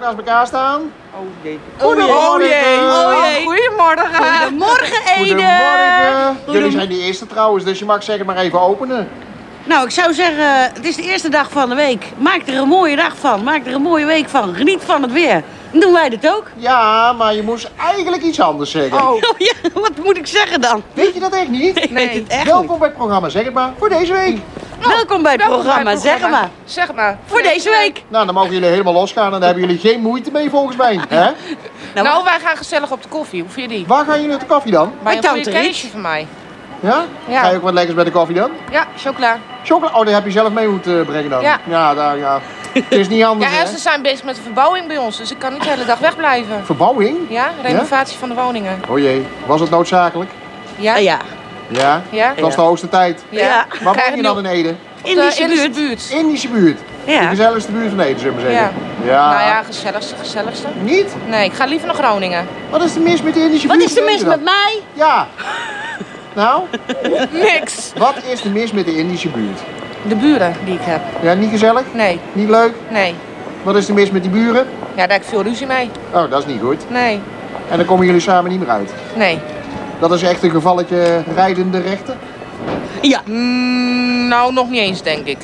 naast elkaar staan. Oh jee. Goedemorgen. Oh jee. Oh jee. Goedemorgen. Goedemorgen, Ede. Goedemorgen. Jullie zijn de eerste trouwens, dus je mag zeker maar even openen. Nou, ik zou zeggen, het is de eerste dag van de week. Maak er een mooie dag van. Maak er een mooie week van. Geniet van het weer. Dan doen wij dit ook. Ja, maar je moest eigenlijk iets anders zeggen. Oh, ja, wat moet ik zeggen dan? Weet je dat echt niet? Ik weet het echt Welkom bij het programma Zeg het maar voor deze week. Niet. Welkom bij het Welkom bij programma, het zeg programma. maar. Zeg maar. Voor deze week. Nou, dan mogen jullie helemaal losgaan en daar hebben jullie geen moeite mee volgens mij. Hè? Nou, Nou, wij gaan gezellig op de koffie. Hoe vind je die? Waar gaan jullie op de koffie dan? Bij een Tante goede kennisje van mij. Ja? Ja. Ga je ook wat lekkers bij de koffie dan? Ja, chocola. Chocola? Oh, dat heb je zelf mee moeten brengen dan? Ja. Ja, daar, ja. Het is niet Ja, anders, en hè? ze zijn bezig met de verbouwing bij ons, dus ik kan niet de hele dag wegblijven. Verbouwing? Ja, renovatie van de woningen. Oh jee, was het noodzakelijk? Ja? ah, ja. Ja? Ja? Het was de hoogste tijd. Ja. Ja. Waar woon je dan in Ede? Indische buurt. buurt. Indische buurt. De gezelligste buurt van Ede, zullen we maar zeggen. Ja. Nou ja, gezelligste, gezelligste. Niet? Nee, ik ga liever naar Groningen. Wat is er mis met de Indische Wat buurt? is er mis met mij? Ja. Nou, Niks. wat is er mis met de Indische buurt? De buren die ik heb. Ja, niet gezellig? Nee, Niet leuk? nee. Wat is er mis met die buren? Ja, daar heb ik veel ruzie mee. Oh, dat is niet goed. Nee, En dan komen jullie samen niet meer uit. nee. Dat is echt een gevalletje rijdende rechten. Ja. Mm, nou, nog niet eens, denk ik.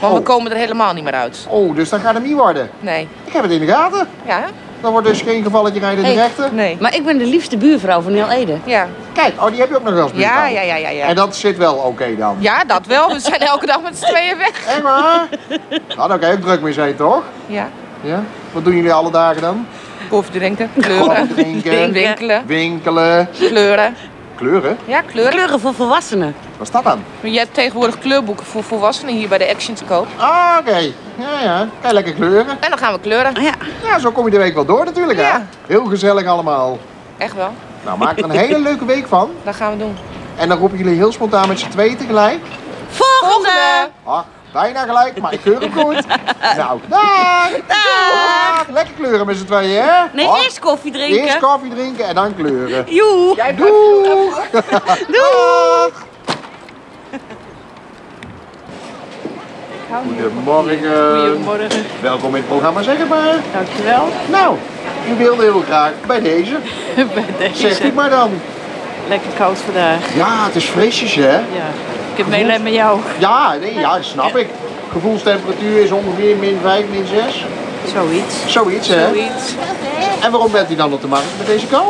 Want we Oh. komen er helemaal niet meer uit. Oh, dus dat gaat hem niet worden. Nee. Ik heb het in de gaten. Ja? Dan wordt dus geen gevalletje rijdende Hey. rechten. Nee. Maar ik ben de liefste buurvrouw van heel Ede. Ja. Kijk, oh, die heb je ook nog wel eens Ja, buurvrouw. ja, ja, ja, ja. En dat zit wel oké dan. Ja, dat wel. We zijn elke dag met z'n tweeën weg. Echt waar? nou, daar kan je ook druk mee zijn, toch? Ja. Ja? Wat doen jullie alle dagen dan? Koffie drinken, kleuren, Koffie drinken. winkelen, Winkelen. kleuren. Kleuren? Ja, kleuren. Kleuren voor volwassenen. Wat is dat dan? Je hebt tegenwoordig kleurboeken voor volwassenen hier bij de Action te koop. Ah, oké. Ja, ja. Kan je lekker kleuren. En dan gaan we kleuren. Ja. Ja, zo kom je de week wel door natuurlijk, hè? Ja. Heel gezellig allemaal. Echt wel. Nou, maak er een hele leuke week van. Dat gaan we doen. En dan roepen jullie heel spontaan met z'n tweeën tegelijk. Volgende. Ah, bijna gelijk, maar ik keur hem goed. nou, dag! Dag! Lekker kleuren met z'n tweeën, hè? Nee, eerst koffie drinken. Eerst koffie drinken en dan kleuren. Joe. Doeg! Doeg! Goedemorgen. Goedemorgen, Welkom in het programma Zeg het maar. dankjewel. Nou, u wilde heel graag bij deze. Bij Zeg deze. het maar dan. Lekker koud vandaag. Ja, het is frisjes, hè? Ja. Ik heb meelijden met jou. Ja, nee, ja, snap ik. Gevoelstemperatuur is ongeveer min 5, min 6. Zoiets. Zoiets, hè? Zoiets. En waarom bent u dan op de markt met deze kou?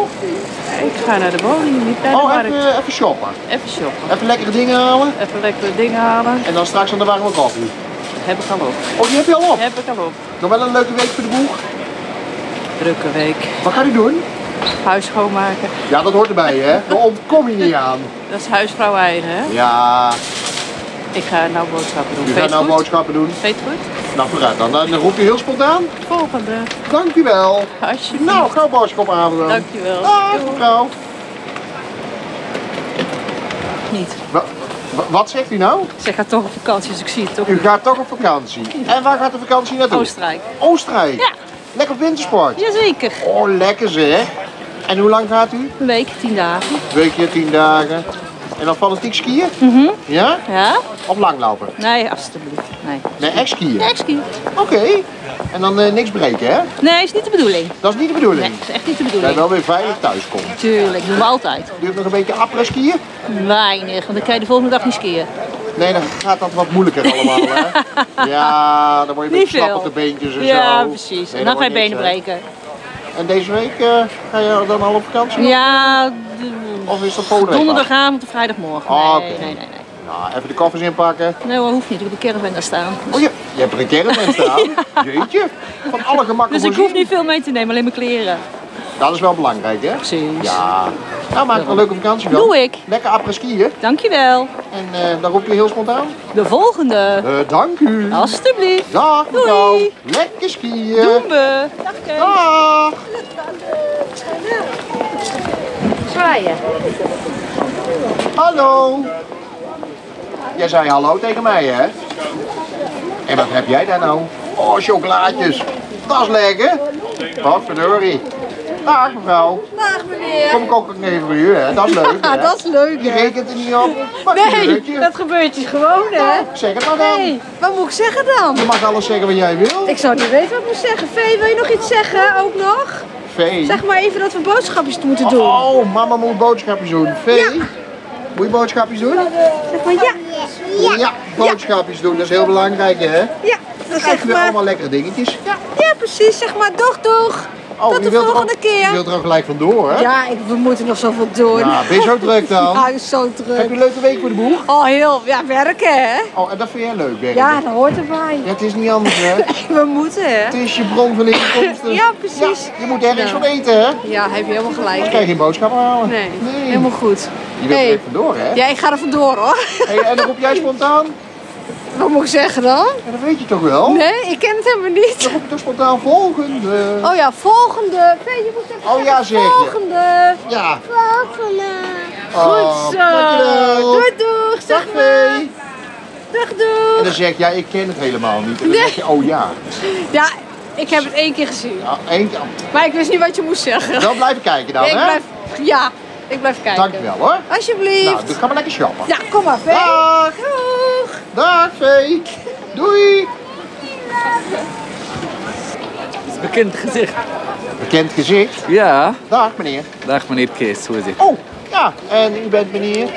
Ik ga naar de woning, niet naar de Oh, markt. even, even shoppen. Even shoppen. Even lekkere dingen halen. Even lekkere dingen halen. En dan straks aan de warme koffie. Heb ik al op. Oh, die heb je al op. Heb ik al op. Nog wel een leuke week voor de boeg. Drukke week. Wat gaat u doen? Huis schoonmaken. Ja, dat hoort erbij, hè? Daar ontkom je niet aan. Dat is huisvrouw eigen, hè? Ja, Ik ga nou boodschappen doen. u gaat nou goed? boodschappen doen. Weet goed? Nou, vooruit dan. Dan roept u heel spontaan. Volgende. Dank u wel. Alsjeblieft. Nou, gauw boodschapavond dan. Dankjewel. Dag, Doei. mevrouw. Niet. Wa- wa- wat zegt u nou? Ik zeg, ga toch op vakantie, dus ik zie het toch. U gaat toch op vakantie. En waar gaat de vakantie naartoe? Oostenrijk. Oostenrijk. Ja. Lekker op wintersport. Jazeker. Oh, lekker zeg. En hoe lang gaat u? Een week, tien dagen. Twee keer tien dagen. En dan fanatiek skiën? Mhm. Ja? Ja? Of langlopen? Nee, alstublieft. Nee. Nee, echt skiën. Nee, ski. Oké. En dan eh, niks breken, hè? Nee, is niet de bedoeling. Dat is niet de bedoeling. Nee, is echt niet de Dat je bedoeling. wel weer veilig thuis komt. Tuurlijk, doen we altijd. Doe je nog een beetje après skiën? Weinig, want dan kan je de volgende dag niet skiën. Nee, dan gaat dat wat moeilijker allemaal, hè? Ja, dan word je een beetje slap op de beentjes en Ja, zo. precies. Nee, En dan ga je benen breken. En deze week eh, ga je dan al op vakantie? Ja, Of is dat volgende week? donderdagavond of vrijdagmorgen. Ah, Nee, nee, nee, nee. Nou, even de koffers inpakken. Nee, dat hoeft niet. Ik heb de caravan daar staan. Oh, je, je hebt er een caravan staan. Jeetje. Van alle gemakken Dus ik hoef niet veel mee te nemen, alleen mijn kleren. Dat is wel belangrijk, hè? Precies. Ja. Nou, maak er een leuke vakantie van. Doe ik. Lekker après skiën. Dankjewel. En eh, dan roep je heel spontaan. De volgende. Eh, dank u. Alsjeblieft. Dag mevrouw. Doei. Lekker skiën. Doen we. Dag Kees. Dag. Zwaaien. Hallo. Jij zei hallo tegen mij, hè? En wat heb jij daar nou? Oh, chocolaatjes. Dat is lekker. Wat verdorie. Dag mevrouw. Dag meneer. Kom ik ook even bij u, hè? Dat is leuk. Ja, hè? dat is leuk Je hè. rekent er niet op. Maar Nee, dat gebeurt je gewoon hè. Zeg het maar dan. Hey, wat moet ik zeggen dan? Je mag alles zeggen wat jij wil. Ik zou niet weten wat ik moet zeggen. Vee, wil je nog iets zeggen ook nog? Vee. Zeg maar even dat we boodschapjes moeten doen. Oh, mama moet boodschapjes doen. Vee. Moet je boodschapjes doen? Zeg maar ja. Ja, boodschapjes doen. Dat is heel belangrijk, hè? Ja, dan Krijg zeg je maar. allemaal lekkere dingetjes. Ja. Ja, precies. Zeg maar doeg doeg. Oh, Tot je de er volgende ook- Je keer. wilt er ook gelijk vandoor, hè? Ja, ik, we moeten nog zoveel doen. Ja, ben je zo druk dan? Ja, is zo Heb je druk. een leuke week voor de boeg? Oh, heel. Ja, werken hè. Oh, en dat vind jij leuk, werken? Ja, dat hoort erbij. Ja, het is niet anders, hè? We moeten hè. Het is je bron van inkomsten. Ja, precies. Ja, je moet ergens van eten, hè? Ja, heb je helemaal gelijk. kan je geen boodschappen halen. Nee, nee. helemaal goed. Je wilt er Hey. even vandoor, hè? Ja, ik ga er vandoor hoor. Hey, en dan roep jij spontaan? Wat moet ik zeggen dan? Ja, dat weet je toch wel? Nee, ik ken het helemaal niet. Dan roep je toch spontaan volgende. Oh ja, volgende. Je moet Oh ja, zeg je. Volgende. Ja. Volgende. Oh, Goed zo. dankjewel. Doei doeg, zeg Dag, maar. Dag En doeg. dan zeg jij, ik ken het helemaal niet. En dan Nee. zeg je, oh ja. Ja, ik heb het één keer gezien. ja één keer. Maar ik wist niet wat je moest zeggen. Wel blijven kijken dan, hè? blijf, ja, ik blijf kijken. Dankjewel, hoor. Alsjeblieft. Nou, dan gaan we lekker shoppen. Ja, kom maar. Dag. Dag, Vee. Doei. Bekend gezicht. Bekend gezicht. Ja. Dag, meneer. Dag meneer Kees, hoe is het? Oh, ja. En u bent meneer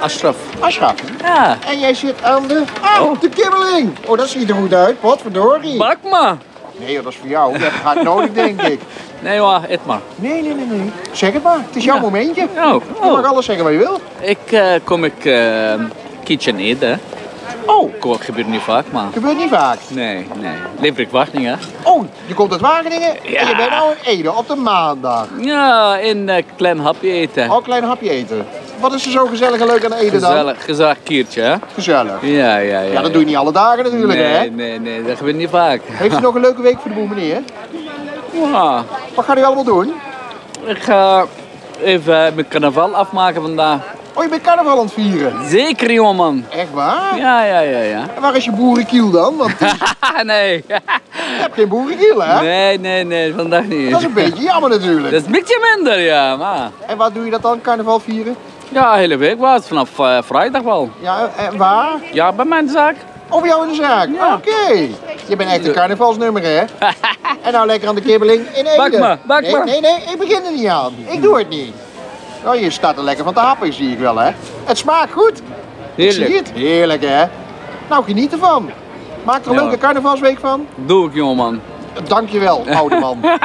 Ashraf. Ashraf. Ja. En jij zit aan de... Ah, Oh. de kibbeling. Oh, dat ziet er goed uit. Wat verdorie. Bak maar. Nee, dat is voor jou. Je hebt het hard nodig, denk ik. Nee hoor, maar. Nee, nee, nee, nee. Zeg het maar. Het is jouw Ja. momentje. Oh, Je mag oh. alles zeggen wat je wil. Ik eh, kom ik kitchen eten. Oh, gebeurt niet vaak, maar... gebeurt niet vaak. Nee, nee. Lever ik Wageningen. Oh, je komt uit Wageningen en je bent nou in Ede op de maandag. Ja, in een klein hapje eten. Al een klein hapje eten. Wat is er zo gezellig en leuk aan Ede dan? Gezellig, gezellig kiertje, hè? Gezellig. Ja, ja, ja. Ja, dat doe je niet alle dagen natuurlijk, nee, hè? Nee, nee, dat gebeurt niet vaak. Heeft u nog een leuke week voor de boel, meneer? Ja, Wat gaat u allemaal doen? ik ga even mijn carnaval afmaken vandaag. Oh, je bent carnaval aan het vieren. Zeker, jongeman. Echt waar? Ja, ja, ja, ja. En waar is je boerenkiel dan? Want je nee. hebt geen boerenkiel, hè? Nee, nee, nee, vandaag niet. Dat is een beetje jammer natuurlijk. Dat is een beetje minder, ja, maar... En waar doe je dat dan, carnaval vieren? Ja, hele week was vanaf eh, vrijdag wel. Ja, en waar? Ja, bij mijn zaak. Oh, bij jou in de zaak? Ja. Oké. Je bent echt een carnavalsnummer, hè? En nou lekker aan de kibbeling in Ede. Bak maar, bak nee, maar. Nee, nee, ik begin er niet aan. Ik doe het niet. Oh, je staat er lekker van te happen, zie ik wel, hè? Het smaakt goed. Ik zie Heerlijk. het. Heerlijk, hè? Nou, geniet ervan. Maak er een Ja. leuke carnavalsweek van. Doe ik, jongeman. Dankjewel, oude man.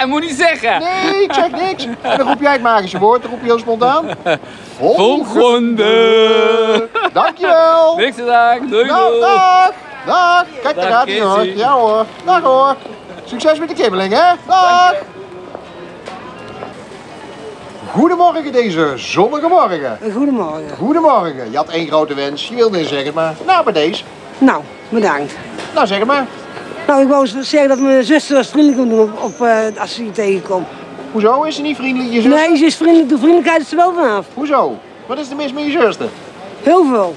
Ah, moet niet zeggen. Nee, ik zeg niks. En dan roep jij het magische woord, dan roep je heel spontaan. Volgende. Dankjewel. Niks te danken. Doei, Nou, doei. dag. Dag. Kijk, daar Dag, gaat hij hoor. Ja hoor. Dag hoor. Succes met de kibbeling, hè. Dag. Goedemorgen deze zonnige morgen. Goedemorgen. Goedemorgen. Je had één grote wens. Je wilde zeggen, maar nou bij deze. Nou, bedankt. Nou zeg maar. Nou, ik wou eens zeggen dat mijn zuster was vriendelijk moet doen op, op, eh, als ze je tegenkomt. Hoezo is ze niet vriendelijk, je zus? Nee, ze is vriendelijk. De vriendelijkheid is er wel vanaf. Hoezo? Wat is er mis met je zuster? Heel veel.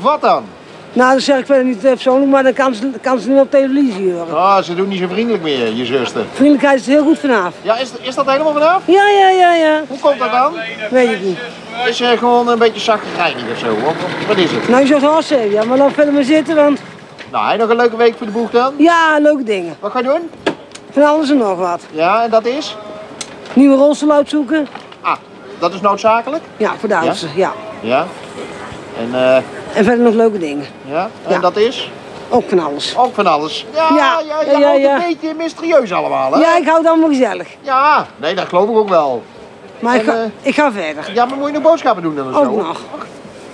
Wat dan? Nou, dat zeg ik verder niet eh, persoonlijk, maar dan kan ze, kan ze nu op televisie horen. Ah, ze doet niet zo vriendelijk meer, je zuster. Vriendelijkheid is heel goed vanaf. Ja, is, is dat helemaal vanaf? Ja, ja, ja, ja. Hoe komt dat dan? Weet ik niet. Is ze gewoon een beetje zagrijnig of zo? Of, wat is het? Nou, je zou zeggen, ja, maar dan verder maar zitten, want Nou, hij nog een leuke week voor de boeg dan? ja, leuke dingen. Wat ga je doen? Van alles en nog wat. Ja, en dat is? Nieuwe rolstoel uitzoeken. Ah, dat is noodzakelijk? Ja, voor de oudste, ja. Ja. En, eh, En verder nog leuke dingen. ja. en Ja. dat is? Ook van alles. Ook van alles. Ja, ja, Ja, ja, ja, een beetje mysterieus allemaal, hè? Ja, ik hou het allemaal gezellig. Ja, nee, dat geloof ik ook wel. Maar ik ga, eh, ik ga verder. Ja, maar moet je nog boodschappen doen dan Ook zo? nog.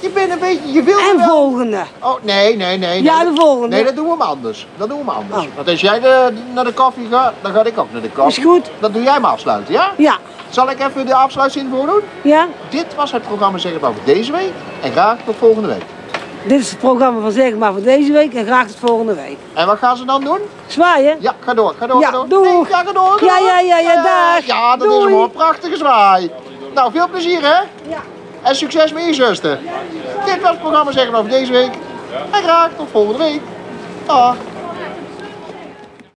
Je bent een beetje, je wil En wel. volgende. Oh, nee, nee, nee. Ja, nee. de volgende. Nee, dat doen we maar anders. Dat doen we maar anders. Oh. Want als jij de, naar de koffie gaat, dan ga ik ook naar de koffie. Is goed? Dan doe jij me afsluiten, ja? Ja, Zal ik even de afsluitzin voor doen? ja. Dit was het programma Zeg het over deze week. En graag tot volgende week. Dit is het programma van Zeg maar voor deze week en graag tot volgende week. En wat gaan ze dan doen? Zwaaien. Ja, ga door, ga door, Ja, ga door. doeg. Nee, ja, ga door, ga Ja, ja, ja, ja, dag. Ja, dat is hoor. Prachtige zwaai. Nou, veel plezier hè. Ja. En succes met je zuster. Dit was het programma Zeg het over deze week. En graag tot volgende week. Dag.